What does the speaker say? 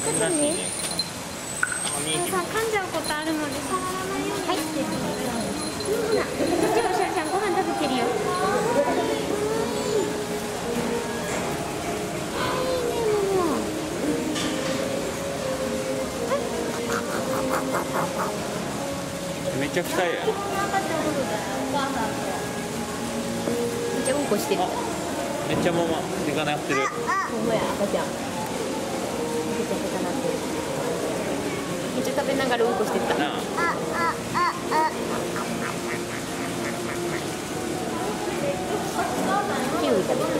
珍しいねあ見えへんさ噛んじゃうことあるので触らないようにはいほらこっちゃちゃんご飯食べてる。よめちゃくちゃやめっちゃうんこしてる。あめっちゃママ手が鳴ってるや赤ちゃん赤ちゃんなってるめっちゃ食べながらうんこしてた。なあ。キウイ食べて